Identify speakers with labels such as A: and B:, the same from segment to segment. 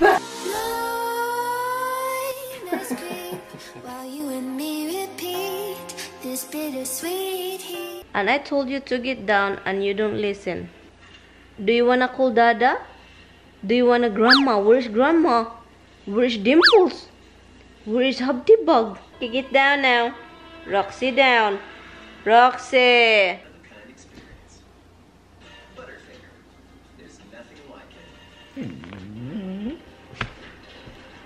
A: and this bittersweet.
B: And I told you to get down and you don't listen. Do you wanna call Dada? Do you wanna grandma? Where's grandma? Where's Dimples? Where's Humpty Bug? Okay, get down now. Roxy down. Roxy.
C: It's big screen entertainment right in your hands. Buy a Samsung Galaxy S8, get one free. Grab DirecTV and have it hmm.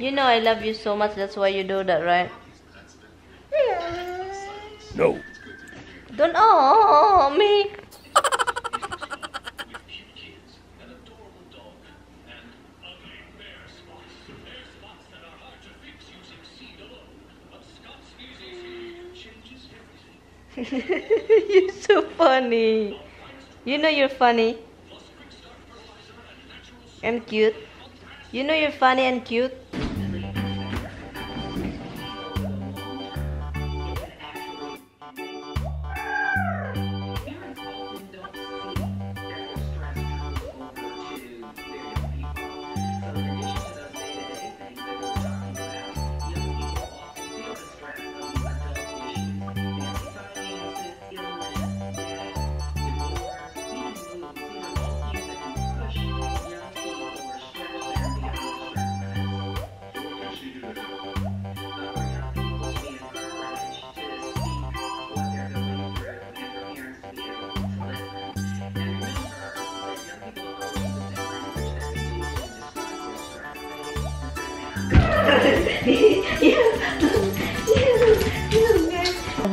C: You
B: know I love you so much. That's why you do that, right?
D: No.
B: Don't oh me.
C: with cute kids, an adorable dog, and ugly bare spots. Bare spots that are hard to fix using seed alone. But Scott's EZ Seed changes everything.
B: you're so funny. You know you're funny
C: Plus quick start fertilizer and natural
B: and cute. You know you're funny and cute.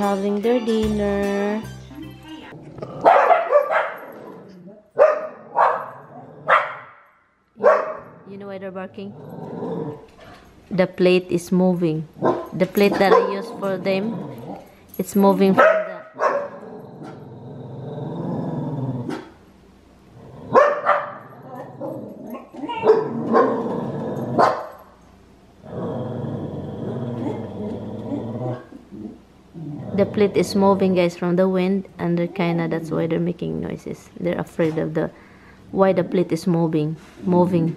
B: Having their dinner. You know why they're barking? The plate is moving. The plate that I use for them, it's moving from the. The plate is moving, guys, from the wind, and they're kinda. That's why they're making noises. They're afraid of the why the plate is moving, moving.